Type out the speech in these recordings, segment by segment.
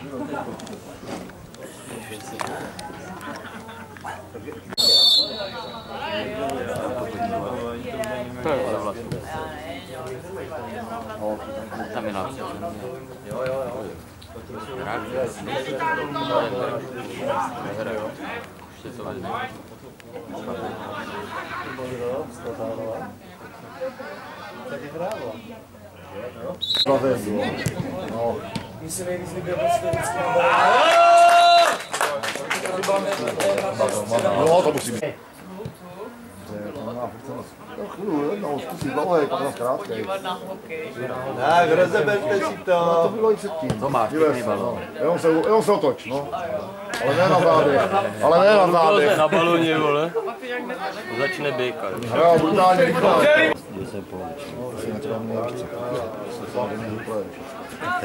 To je ale vlastně. Tam je nás. Jo, jo, jo. Hrák. Nehraje. Ještě to vezme. No. Mně se nejvíc líbí prostě vždycky No, to musí být. No, jednou, zkusí dlouhé, pak nás krátkej. Tak, rozeberte si To to. bylo i předtím. To máš pěkný balón. no. Jenom se, jenom se otoč, no. Ale ne na zádech. Ale ne na zádech. Na baloně, vole. Začne bejka. Hrál brutálně rychle. Jde se. To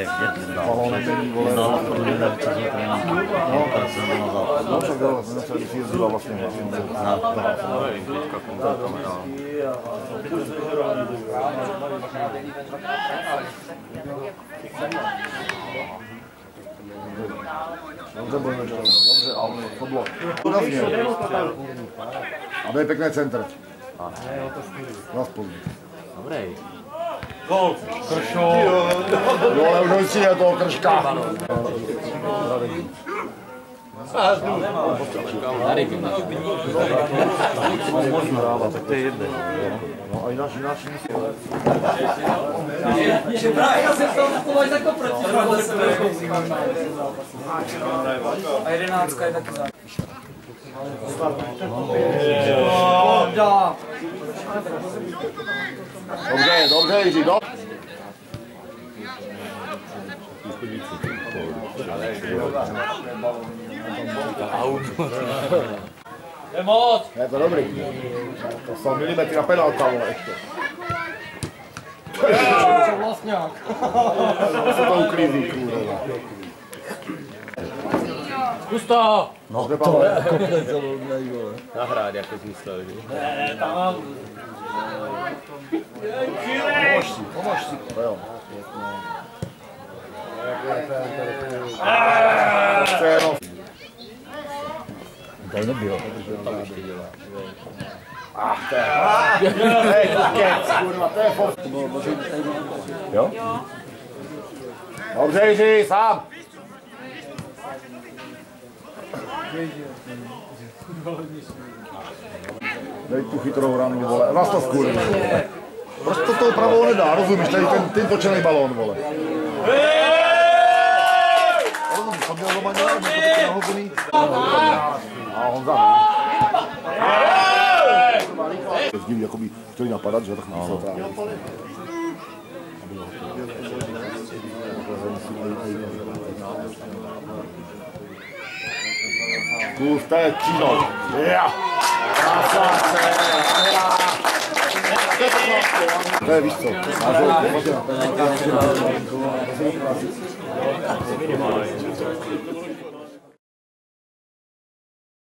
je. No, trénink. No, tak jsem. No, však jo, jsem se když jezdila vlastně. Na to. Teďka kamera. Dobře, budeme dělat. Dobře, ale to bylo. Úrazně. A to je pěkný centr. Na spolu. Dobrý. Jo, ale už si je toho krška. Tady by Možná dávat, tak to je jedno. Jinak, jinak nic. Že právě já jsem to považ jako proti. A jedenáctka je taky za. Dobře, dobře, Jiří, do. Je moc. Je to dobrý. To jsou milimetry na penalta, vole, ještě. Vlastňák. Se to uklízí, kurva. Zkus to. No, to je jako Nahrát, jako jsi myslel, že? Pomož si, pomož si. To jo. To je jenom. Tady nebylo. Jo? Dobře, Jiří, sám. Dej tu chytrou ranu, vole. Vás to skurví. Proč to tou pravou nedá, rozumíš? Tady ten, ten točený balón, vole. Rozumíš, to měl doma nějak, měl to taky nahozený. A Honza. Jezdili, jakoby chtěli napadat, že tak musel tak. Kus, to je víš co, penalty,